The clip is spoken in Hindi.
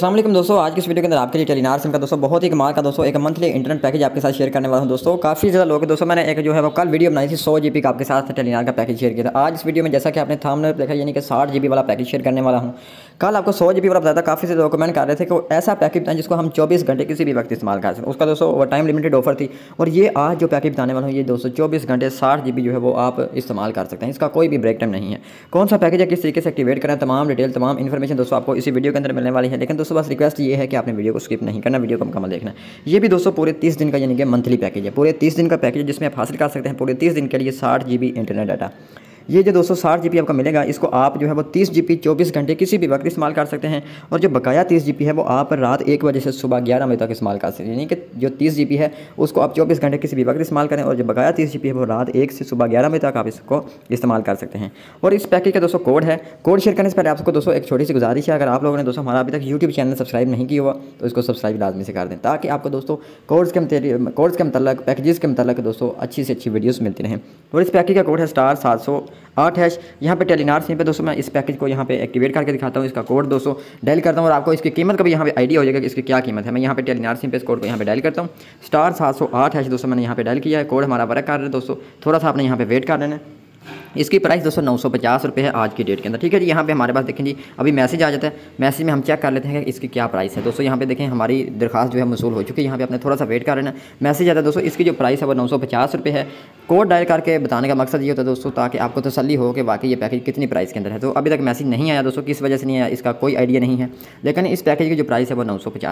असलम दोस्तों, आज की इस वीडियो के अंदर आपके लिए टेलीनार सिम का दोस्तों, बहुत ही कमाल का दोस्तों, एक मंथली इंटरनेट पैकेज आपके साथ शेयर करने वाला हूँ दोस्तों। काफ़ी ज़्यादा लोग दोस्तों, मैंने एक जो है वो कल वीडियो बनाई थी, सौ जी का आपके साथ टेलीनार का पैकेज शेयर किया था। आज इस वीडियो में जैसा कि आपने थामने देखा, यानी कि साठ जी वाला पैकेज शेयर करने वाला हूँ। कल आपको सौ जी वाला बताया काफ़ी से लोग कर रहे थे कि ऐसा पैकेज था जिसको हम चौबीस घंटे किसी भी वक्त इस्तेमाल कर सकते उसका दोस्तों, वो टाइम लिमिटेड ऑफ़र थी, और ये आज जो पैकेज बताने वाला हूँ, ये दोस्तों, चौबीस घंटे साठ जी जो है वो आप इस्तेमाल कर सकते हैं। इसका कोई भी ब्रेक टाइम नहीं है। कौन सा पैकेज है, किस तरीके से एक्टिवेट करें, तमाम डिटेल तमाम इन्फॉर्मेशन दोस्तों, आपको इसी वीडियो के अंदर मिलने वाली है। लेकिन दोस्तों बस रिक्वेस्ट ये है कि आपने वीडियो को स्किप नहीं करना वीडियो को मुकम्मल देखना। ये भी दोस्तों पूरे तीस दिन का यानी कि मंथली पैकेज है। पूरे तीस दिन का पैकेज जिसमें आप हासिल कर सकते हैं पूरे तीस दिन के लिए साठ इंटरनेट डाटा ये जो साठ जी आपका मिलेगा, इसको आप जो है वो तीस जी घंटे किसी भी वक्त इस्तेमाल कर सकते हैं। और जो बकाया तीस जी है, वो आप रात एक बजे से सुबह ग्यारह बजे तक इस्तेमाल कर सकते हैं। यानी कि जो तीस जी है, उसको आप चौबीस घंटे किसी भी वक्त इस्तेमाल करें और जो बकाया तीस जी है, वो रात एक से सुबह ग्यारह बजे तक आप इसको इस्तेमाल कर सकते हैं। और इस पैकेज का दोस्तों कोड है। कोड शेयर करने से पहले आपको दोस्तों एक छोटी सी गुजारिश है, अगर आप लोगों ने दोस्तों हमारा अभी तक यूट्यूब चैनल सब्सक्राइब नहीं किया हुआ तो इसको सब्सक्राइब लाजमी से कर दें, ताकि आपको दोस्तों कोर्स के कोर्स के मतलब पैकेजेस के मतलब दोस्तों अच्छी से अच्छी वीडियोज़ मिलती रहें। और इस पैकेज का कोड है स्टार सात सौ आठ हैश यहाँ पे टेलीनार सिम पे दोस्तों मैं इस पैकेज को यहाँ पे एक्टिवेट करके दिखाता हूँ, इसका कोड दोस्तों डायल करता हूँ और आपको इसकी कीमत का भी यहाँ पे आइडिया हो जाएगा कि इसकी क्या कीमत है। मैं यहाँ पे टेलीनार सिम पे इस कोड को यहाँ पे डायल करता हूँ। स्टार सात सौ आठ हैश दोस्तों मैंने यहाँ पे डायल किया है कोड हमारा वर्क कर रहा है दोस्तों। थोड़ा सा आपने यहाँ पे वेट कर लेना है। इसकी प्राइस दोस्तों नौ सौ पचास रुपये है आज की डेट के अंदर। ठीक है जी, यहाँ पे हमारे पास देखें जी, अभी मैसेज आ जाता है। मैसेज में हम चेक कर लेते हैं कि इसकी क्या प्राइस है। दोस्तों, यहाँ पे देखें, हमारी दरखास्त जो है मसूल हो चुकी है। यहाँ पे अपने थोड़ा सा वेट कर लेना मैसेज आता है, दोस्तों, इसकी जो प्राइस है वो नौ सौ पचास रुपये है। कोड डायल करके बताने का मकसद ये होता है दोस्तों, ताकि आपको तसली हो कि वाकई ये पैकेज कितनी प्राइस के अंदर है। तो अभी तक मैसेज नहीं आया, दोस्तों, किस वजह से नहीं आया, इसका कोई आइडिया नहीं है। लेकिन इस पैकेज की जो प्राइस है वो नौ सौ पचास